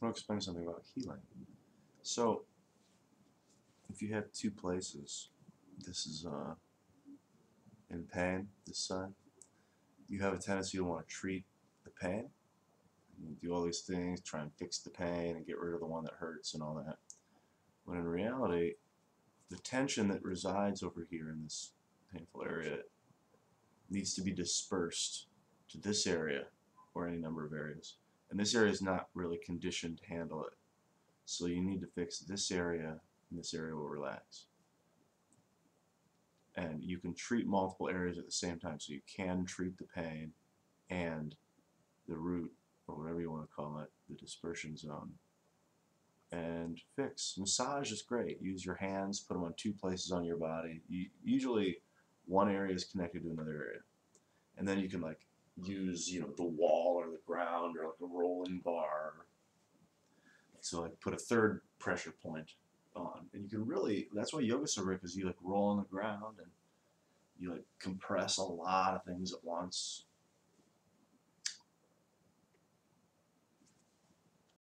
want to explain something about healing. So, if you have two places, this is uh, in pain, this side, you have a tendency to want to treat the pain. You do all these things, try and fix the pain and get rid of the one that hurts and all that. When in reality, the tension that resides over here in this painful area needs to be dispersed to this area or any number of areas. And this area is not really conditioned to handle it. So you need to fix this area and this area will relax. And you can treat multiple areas at the same time. So you can treat the pain and the root or whatever you want to call it, the dispersion zone. And fix. Massage is great. Use your hands, put them on two places on your body. You, usually one area is connected to another area. And then you can like use, you know, the wall or the ground or like a bar. So I put a third pressure point on. And you can really that's why yoga's so great because you like roll on the ground and you like compress a lot of things at once